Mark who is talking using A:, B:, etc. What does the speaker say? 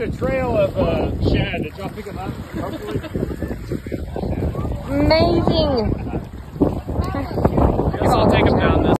A: the trail of uh, shad. Did y'all pick him up?
B: Amazing.
A: I Guess I'll take him now.